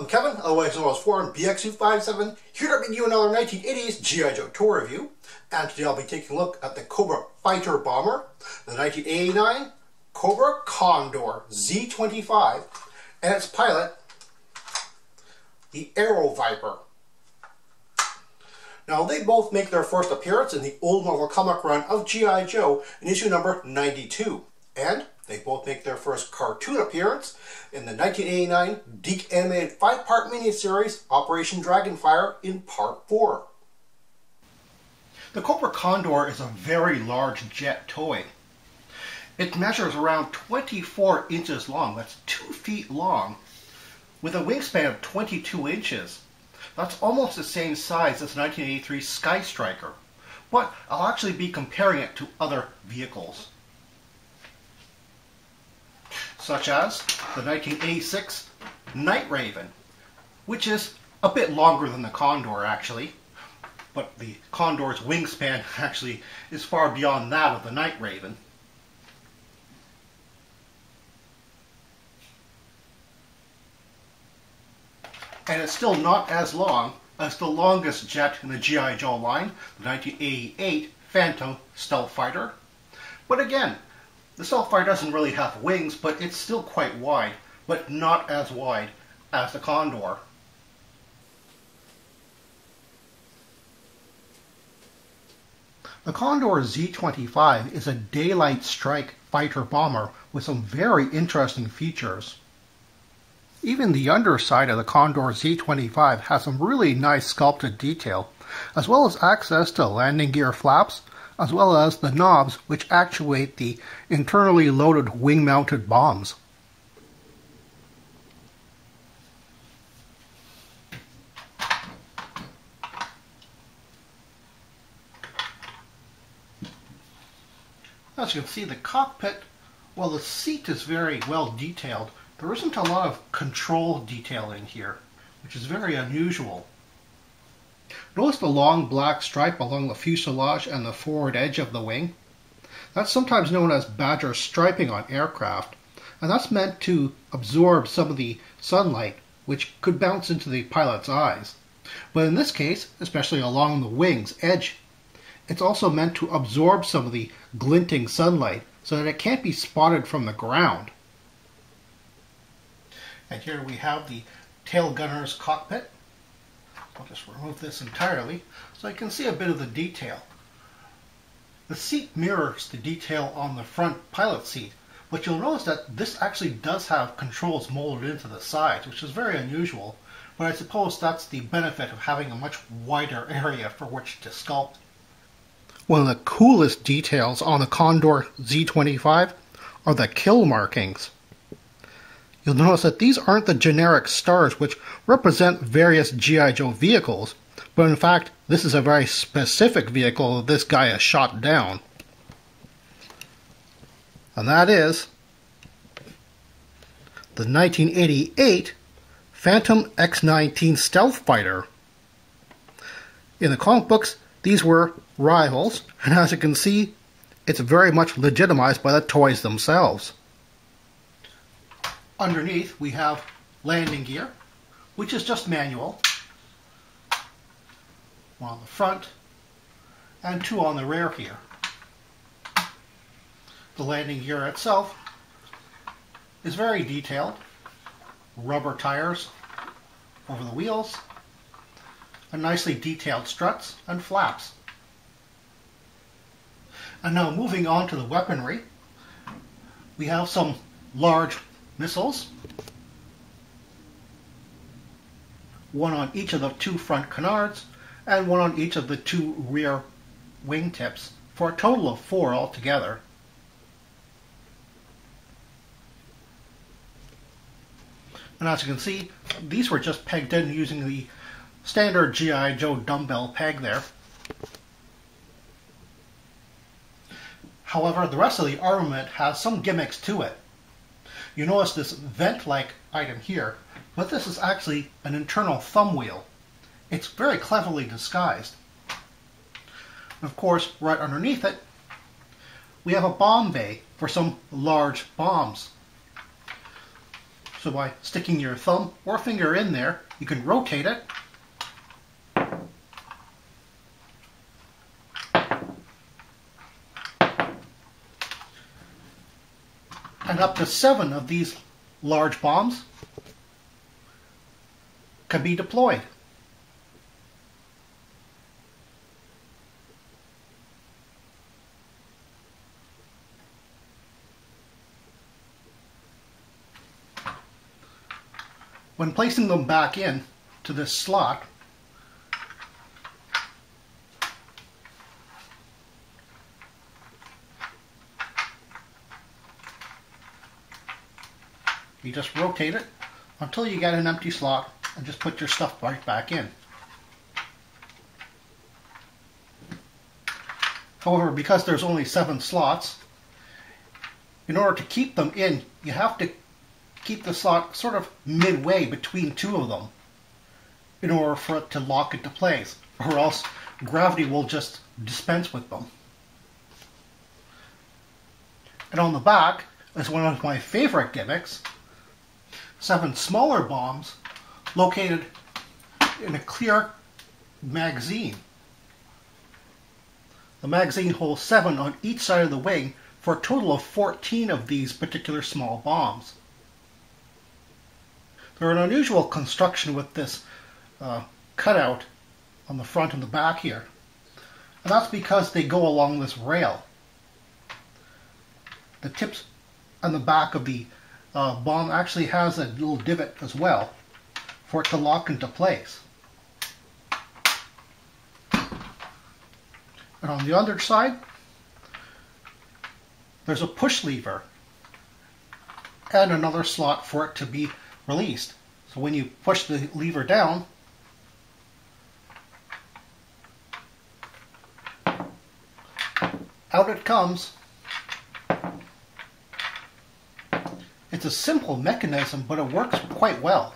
I'm Kevin, otherwise known as FormBX257, here to bring you another 1980s G.I. Joe tour review. And today I'll be taking a look at the Cobra Fighter Bomber, the 1989 Cobra Condor Z25, and its pilot, the Aero Viper. Now they both make their first appearance in the old Marvel comic run of G.I. Joe in issue number 92. And they both make their first cartoon appearance in the 1989 DiC animated five-part miniseries Operation Dragonfire in Part 4. The Cobra Condor is a very large jet toy. It measures around 24 inches long, that's 2 feet long, with a wingspan of 22 inches. That's almost the same size as the 1983 Sky Striker, but I'll actually be comparing it to other vehicles such as the 1986 Night Raven, which is a bit longer than the Condor actually, but the Condor's wingspan actually is far beyond that of the Night Raven. And it's still not as long as the longest jet in the G.I. Joe line, the 1988 Phantom Stealth Fighter. But again, the Stealthfighter doesn't really have wings, but it's still quite wide, but not as wide as the Condor. The Condor Z-25 is a daylight strike fighter bomber with some very interesting features. Even the underside of the Condor Z-25 has some really nice sculpted detail, as well as access to landing gear flaps as well as the knobs which actuate the internally loaded wing-mounted bombs. As you can see, the cockpit, well, the seat is very well detailed. There isn't a lot of control detail in here, which is very unusual. Notice the long black stripe along the fuselage and the forward edge of the wing? That's sometimes known as badger striping on aircraft, and that's meant to absorb some of the sunlight which could bounce into the pilot's eyes. But in this case, especially along the wing's edge, it's also meant to absorb some of the glinting sunlight so that it can't be spotted from the ground. And here we have the tail gunner's cockpit. I'll just remove this entirely so I can see a bit of the detail. The seat mirrors the detail on the front pilot seat, but you'll notice that this actually does have controls molded into the sides, which is very unusual, but I suppose that's the benefit of having a much wider area for which to sculpt. One of the coolest details on the Condor Z25 are the kill markings. You'll notice that these aren't the generic stars which represent various G.I. Joe vehicles, but in fact, this is a very specific vehicle that this guy has shot down. And that is the 1988 Phantom X-19 Stealth Fighter. In the comic books, these were rivals, and as you can see, it's very much legitimized by the toys themselves. Underneath we have landing gear, which is just manual. One on the front and two on the rear here. The landing gear itself is very detailed. Rubber tires over the wheels, and nicely detailed struts and flaps. And now moving on to the weaponry, we have some large missiles. One on each of the two front canards and one on each of the two rear wingtips for a total of four altogether. And as you can see, these were just pegged in using the standard G.I. Joe dumbbell peg there. However, the rest of the armament has some gimmicks to it. You notice this vent-like item here, but this is actually an internal thumb wheel. It's very cleverly disguised. Of course, right underneath it, we have a bomb bay for some large bombs. So by sticking your thumb or finger in there, you can rotate it. And up to seven of these large bombs can be deployed. When placing them back in to this slot, you just rotate it until you get an empty slot and just put your stuff right back in. However, because there's only seven slots, in order to keep them in, you have to keep the slot sort of midway between two of them in order for it to lock into place, or else gravity will just dispense with them. And on the back is one of my favorite gimmicks, seven smaller bombs located in a clear magazine. The magazine holds seven on each side of the wing for a total of 14 of these particular small bombs. They're an unusual construction with this uh, cutout on the front and the back here. And that's because they go along this rail. The tips on the back of the uh, bomb actually has a little divot as well for it to lock into place. And on the other side, there's a push lever and another slot for it to be released. So when you push the lever down, out it comes. It's a simple mechanism, but it works quite well.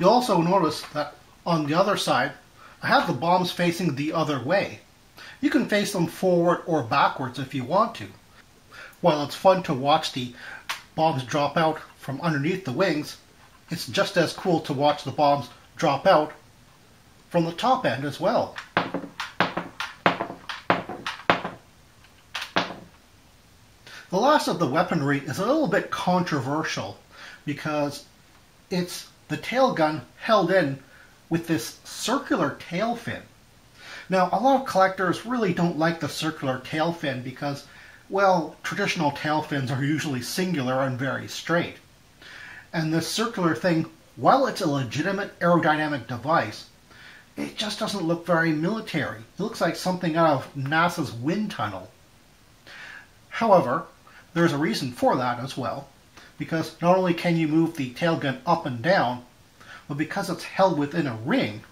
You'll also notice that on the other side, I have the bombs facing the other way. You can face them forward or backwards if you want to. While it's fun to watch the bombs drop out from underneath the wings, it's just as cool to watch the bombs drop out from the top end as well. The loss of the weaponry is a little bit controversial because it's the tail gun held in with this circular tail fin. Now, a lot of collectors really don't like the circular tail fin because well, traditional tail fins are usually singular and very straight. And this circular thing, while it's a legitimate aerodynamic device, it just doesn't look very military. It looks like something out of NASA's wind tunnel. However, there's a reason for that as well, because not only can you move the tail gun up and down, but because it's held within a ring,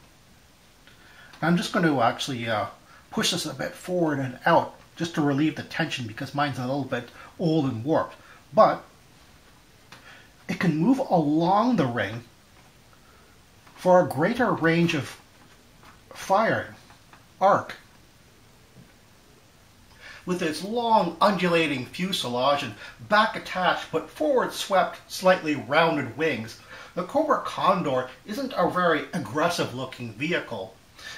I'm just going to actually uh, push this a bit forward and out just to relieve the tension because mine's a little bit old and warped. But it can move along the ring for a greater range of firing, arc. With its long undulating fuselage and back attached but forward swept, slightly rounded wings, the Cobra Condor isn't a very aggressive looking vehicle.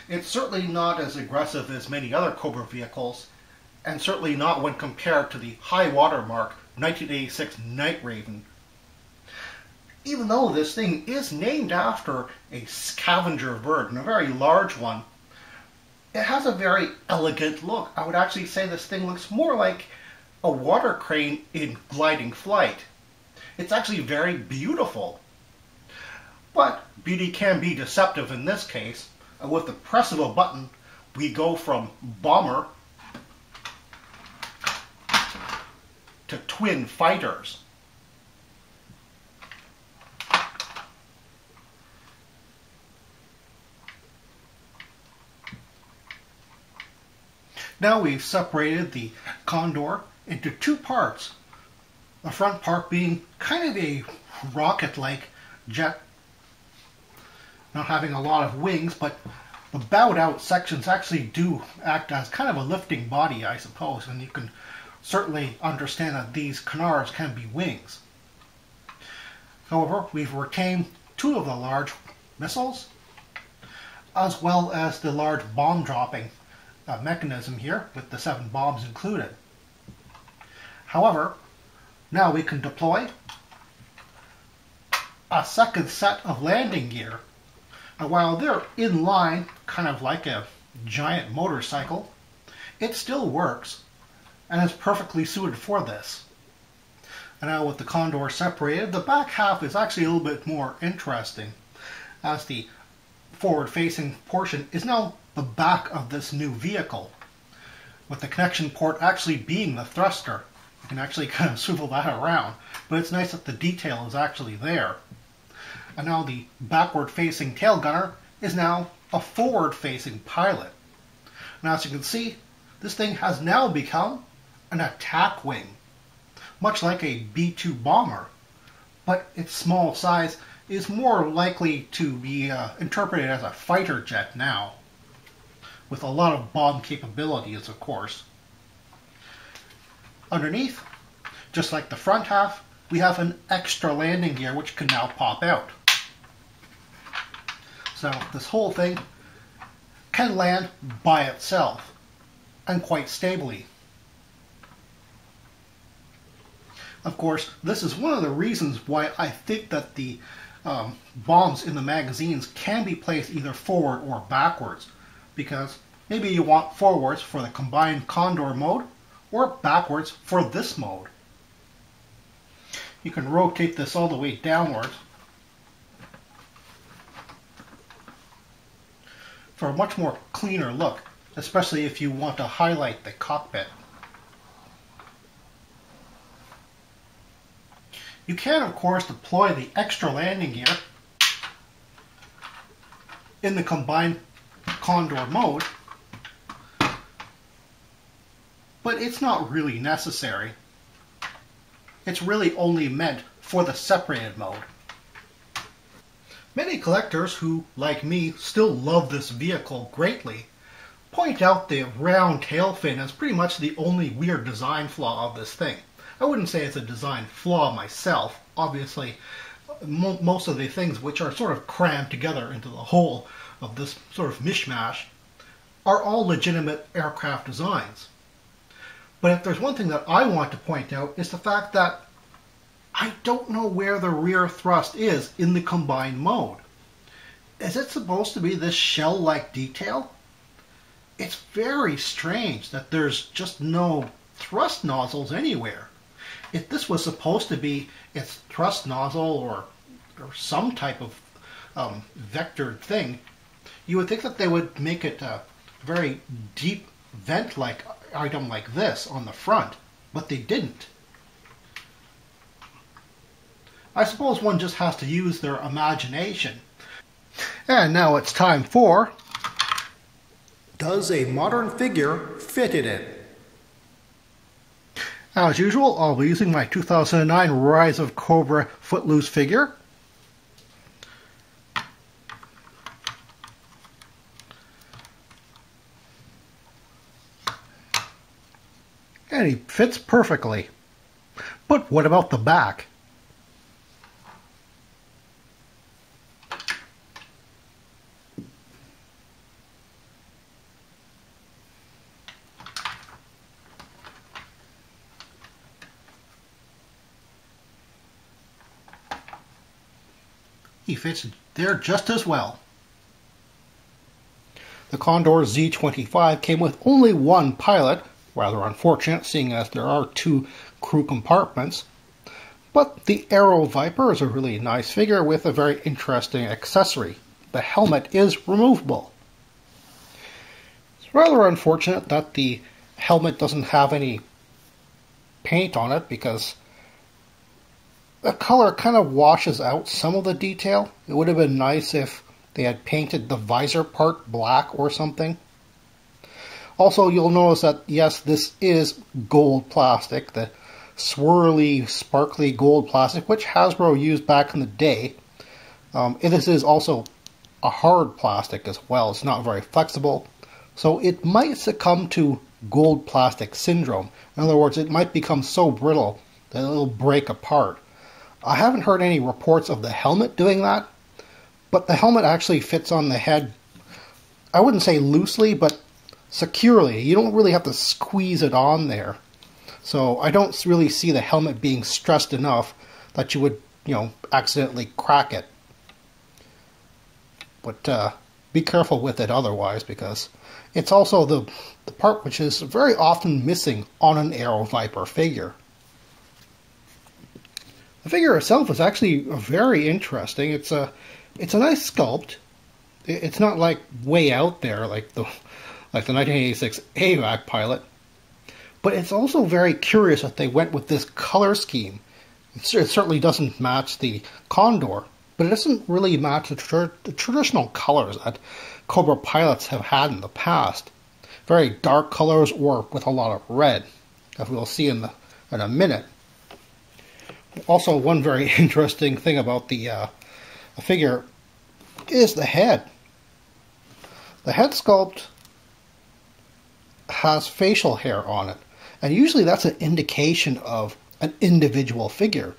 It's certainly not as aggressive as many other Cobra vehicles, and certainly not when compared to the high water mark 1986 Night Raven. Even though this thing is named after a scavenger bird, and a very large one, it has a very elegant look. I would actually say this thing looks more like a water crane in gliding flight. It's actually very beautiful. But beauty can be deceptive in this case. With the press of a button, we go from bomber to twin fighters. Now we've separated the Condor into two parts. The front part being kind of a rocket-like jet, not having a lot of wings, but the bowed out sections actually do act as kind of a lifting body, I suppose, and you can certainly understand that these canards can be wings. However, we've retained two of the large missiles, as well as the large bomb dropping uh, mechanism here with the seven bombs included. However, now we can deploy a second set of landing gear. And while they're in line, kind of like a giant motorcycle, it still works and is perfectly suited for this. And now with the Condor separated, the back half is actually a little bit more interesting as the forward-facing portion is now the back of this new vehicle with the connection port actually being the thruster. You can actually kind of swivel that around, but it's nice that the detail is actually there. And now the backward-facing tail gunner is now a forward-facing pilot. Now as you can see, this thing has now become an attack wing, much like a B-2 bomber, but its small size is more likely to be uh, interpreted as a fighter jet now, with a lot of bomb capabilities, of course. Underneath, just like the front half, we have an extra landing gear which can now pop out. So this whole thing can land by itself and quite stably. Of course, this is one of the reasons why I think that the um, bombs in the magazines can be placed either forward or backwards because maybe you want forwards for the combined Condor mode or backwards for this mode. You can rotate this all the way downwards for a much more cleaner look, especially if you want to highlight the cockpit. You can, of course, deploy the extra landing gear in the combined Condor mode, but it's not really necessary. It's really only meant for the separated mode. Many collectors who, like me, still love this vehicle greatly point out the round tail fin as pretty much the only weird design flaw of this thing. I wouldn't say it's a design flaw myself. Obviously, mo most of the things which are sort of crammed together into the whole of this sort of mishmash are all legitimate aircraft designs. But if there's one thing that I want to point out is the fact that I don't know where the rear thrust is in the combined mode. Is it supposed to be this shell-like detail? It's very strange that there's just no thrust nozzles anywhere if this was supposed to be its thrust nozzle or, or some type of um, vectored thing, you would think that they would make it a very deep vent-like item like this on the front, but they didn't. I suppose one just has to use their imagination. And now it's time for Does a modern figure fit in it? As usual, I'll be using my 2009 Rise of Cobra Footloose figure. And he fits perfectly. But what about the back? He fits there just as well. The Condor Z25 came with only one pilot, rather unfortunate seeing as there are two crew compartments. But the Aero Viper is a really nice figure with a very interesting accessory. The helmet is removable. It's rather unfortunate that the helmet doesn't have any paint on it because the color kind of washes out some of the detail. It would have been nice if they had painted the visor part black or something. Also, you'll notice that, yes, this is gold plastic, the swirly, sparkly gold plastic, which Hasbro used back in the day. Um, this is also a hard plastic as well. It's not very flexible. So it might succumb to gold plastic syndrome. In other words, it might become so brittle that it'll break apart. I haven't heard any reports of the helmet doing that, but the helmet actually fits on the head, I wouldn't say loosely, but securely. You don't really have to squeeze it on there. So I don't really see the helmet being stressed enough that you would, you know, accidentally crack it. But uh, be careful with it otherwise because it's also the, the part which is very often missing on an Aero Viper figure. The figure itself is actually very interesting. It's a it's a nice sculpt. It's not like way out there like the like the 1986 AVAC pilot, but it's also very curious that they went with this color scheme. It certainly doesn't match the Condor, but it doesn't really match the, tra the traditional colors that Cobra pilots have had in the past. Very dark colors or with a lot of red, as we'll see in, the, in a minute. Also, one very interesting thing about the, uh, the figure is the head. The head sculpt has facial hair on it, and usually that's an indication of an individual figure.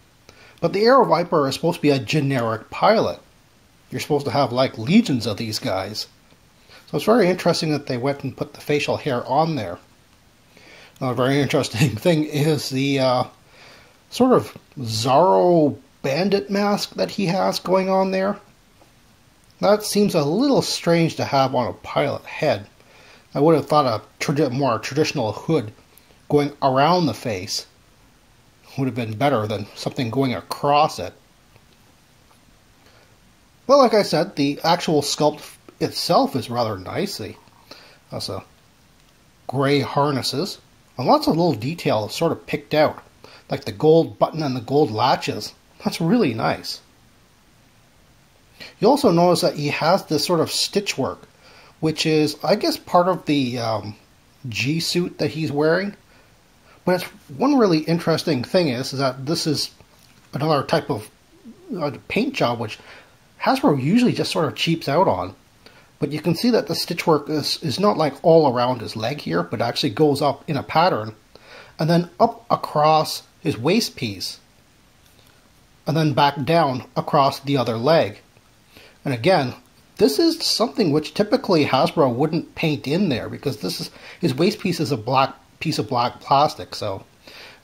But the Aero Viper is supposed to be a generic pilot. You're supposed to have like legions of these guys. So it's very interesting that they went and put the facial hair on there. Another very interesting thing is the uh, sort of Zorro bandit mask that he has going on there. That seems a little strange to have on a pilot head. I would have thought a more traditional hood going around the face would have been better than something going across it. But like I said, the actual sculpt itself is rather nicely. That's a gray harnesses and lots of little detail sort of picked out like the gold button and the gold latches. That's really nice. You also notice that he has this sort of stitch work, which is, I guess, part of the um, G suit that he's wearing. But it's, one really interesting thing is, is that this is another type of uh, paint job which Hasbro usually just sort of cheaps out on. But you can see that the stitch work is, is not like all around his leg here, but actually goes up in a pattern and then up across his waist piece, and then back down across the other leg. And again, this is something which typically Hasbro wouldn't paint in there because this is his waist piece is a black piece of black plastic, so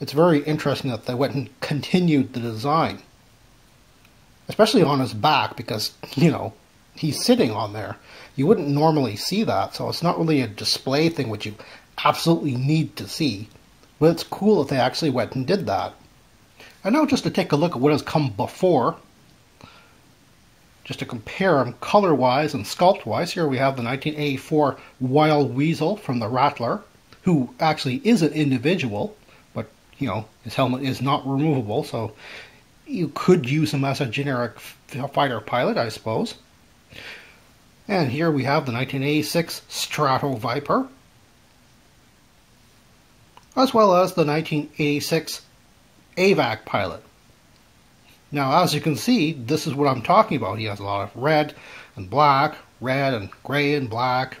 it's very interesting that they went and continued the design. Especially on his back because, you know, he's sitting on there. You wouldn't normally see that, so it's not really a display thing which you absolutely need to see. But it's cool that they actually went and did that. And now just to take a look at what has come before, just to compare them color-wise and sculpt-wise, here we have the 1984 Wild Weasel from the Rattler, who actually is an individual, but, you know, his helmet is not removable, so you could use him as a generic fighter pilot, I suppose. And here we have the 1986 Strato Viper, as well as the 1986 AVAC pilot. Now, as you can see, this is what I'm talking about. He has a lot of red and black, red and gray and black,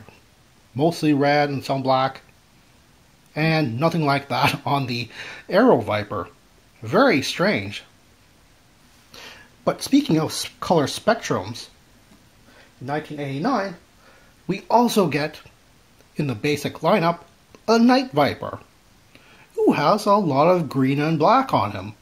mostly red and some black, and nothing like that on the Aero Viper. Very strange. But speaking of color spectrums, in 1989, we also get, in the basic lineup, a Night Viper who has a lot of green and black on him.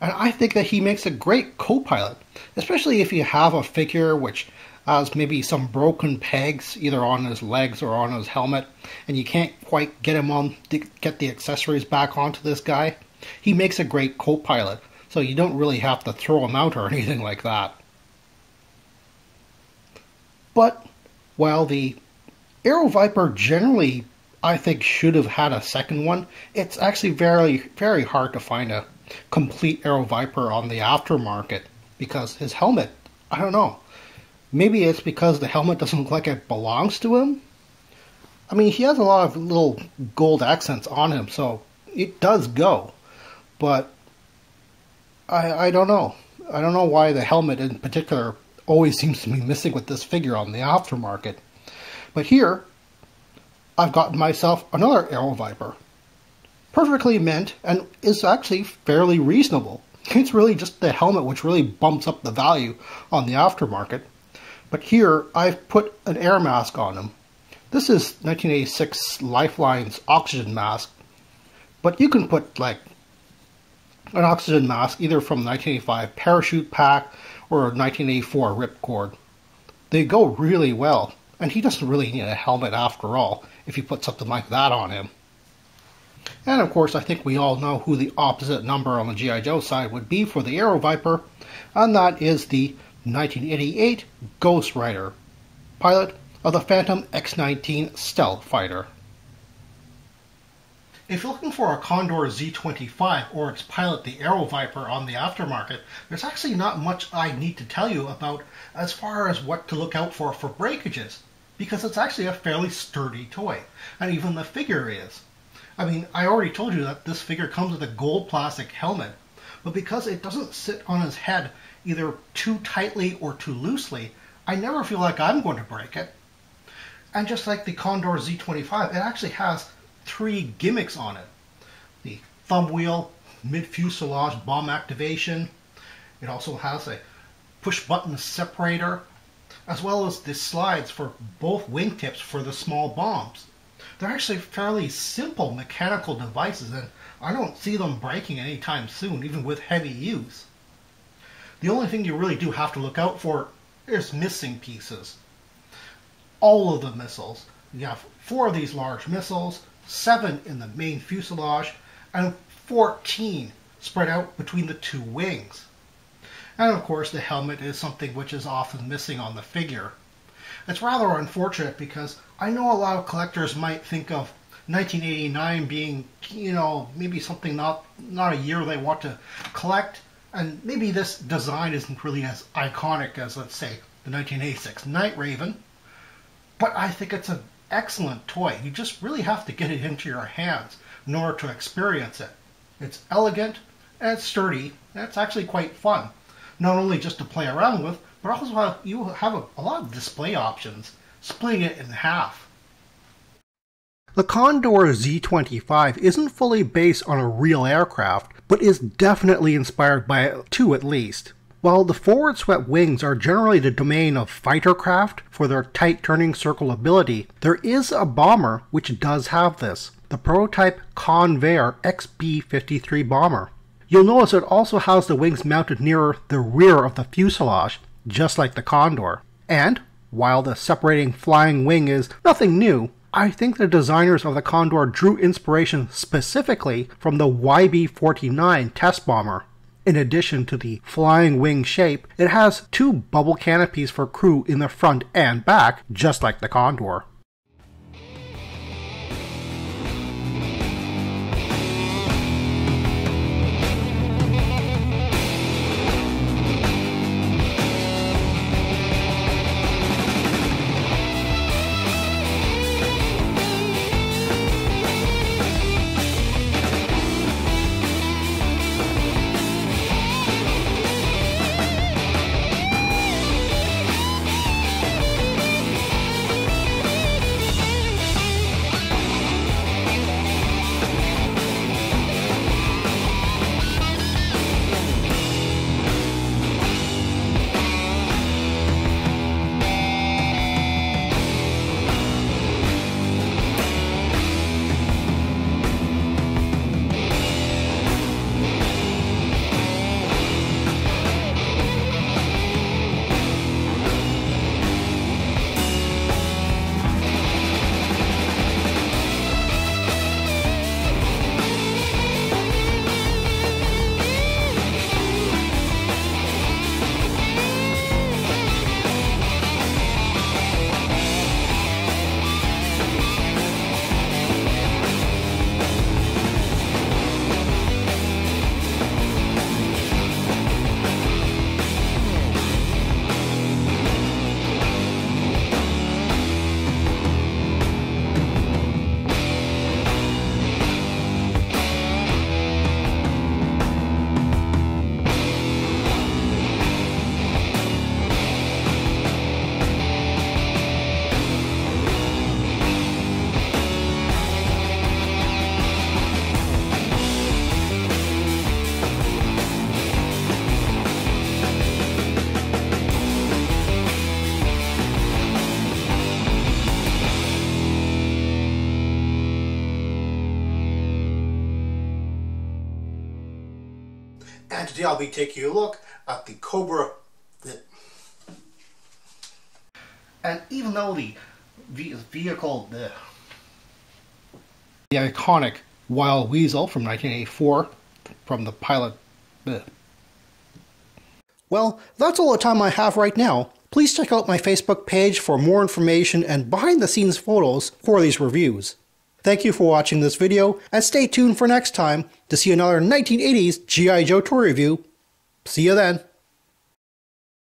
And I think that he makes a great co-pilot, especially if you have a figure which has maybe some broken pegs either on his legs or on his helmet, and you can't quite get him on get the accessories back onto this guy. He makes a great co-pilot, so you don't really have to throw him out or anything like that. But while the Aero Viper generally I think should have had a second one. It's actually very, very hard to find a complete Aero Viper on the aftermarket because his helmet, I don't know. Maybe it's because the helmet doesn't look like it belongs to him. I mean, he has a lot of little gold accents on him, so it does go. But I, I don't know. I don't know why the helmet in particular always seems to be missing with this figure on the aftermarket. But here, I've gotten myself another Aero Viper. Perfectly mint and is actually fairly reasonable. It's really just the helmet which really bumps up the value on the aftermarket. But here, I've put an air mask on him. This is 1986 Lifeline's oxygen mask, but you can put like an oxygen mask either from 1985 Parachute Pack or 1984 Ripcord. They go really well, and he doesn't really need a helmet after all if you put something like that on him. And of course, I think we all know who the opposite number on the G.I. Joe side would be for the Aero Viper, and that is the 1988 Ghost Rider, pilot of the Phantom X-19 stealth fighter. If you're looking for a Condor Z25 or its pilot, the Aero Viper, on the aftermarket, there's actually not much I need to tell you about as far as what to look out for for breakages, because it's actually a fairly sturdy toy, and even the figure is. I mean, I already told you that this figure comes with a gold plastic helmet, but because it doesn't sit on his head either too tightly or too loosely, I never feel like I'm going to break it. And just like the Condor Z25, it actually has three gimmicks on it. The thumb wheel, mid-fuselage bomb activation. It also has a push-button separator, as well as the slides for both wingtips for the small bombs. They're actually fairly simple mechanical devices, and I don't see them breaking anytime soon, even with heavy use. The only thing you really do have to look out for is missing pieces all of the missiles. You have four of these large missiles, seven in the main fuselage, and 14 spread out between the two wings. And of course, the helmet is something which is often missing on the figure. It's rather unfortunate because I know a lot of collectors might think of 1989 being, you know, maybe something not not a year they want to collect, and maybe this design isn't really as iconic as, let's say, the 1986 Night Raven. But I think it's an excellent toy. You just really have to get it into your hands in order to experience it. It's elegant and it's sturdy and it's actually quite fun. Not only just to play around with, but also you have a, a lot of display options, splitting it in half. The Condor Z25 isn't fully based on a real aircraft, but is definitely inspired by two at least. While the forward swept wings are generally the domain of fighter craft for their tight turning circle ability, there is a bomber which does have this, the prototype Convair XB-53 bomber. You'll notice it also has the wings mounted nearer the rear of the fuselage, just like the Condor. And, while the separating flying wing is nothing new, I think the designers of the Condor drew inspiration specifically from the YB-49 test bomber, in addition to the flying wing shape, it has two bubble canopies for crew in the front and back, just like the Condor. Today I'll be taking a look at the Cobra. And even though the vehicle, the, the iconic Wild Weasel from 1984 from the pilot. Bleh. Well, that's all the time I have right now. Please check out my Facebook page for more information and behind the scenes photos for these reviews. Thank you for watching this video, and stay tuned for next time to see another 1980s G.I. Joe toy review. See you then.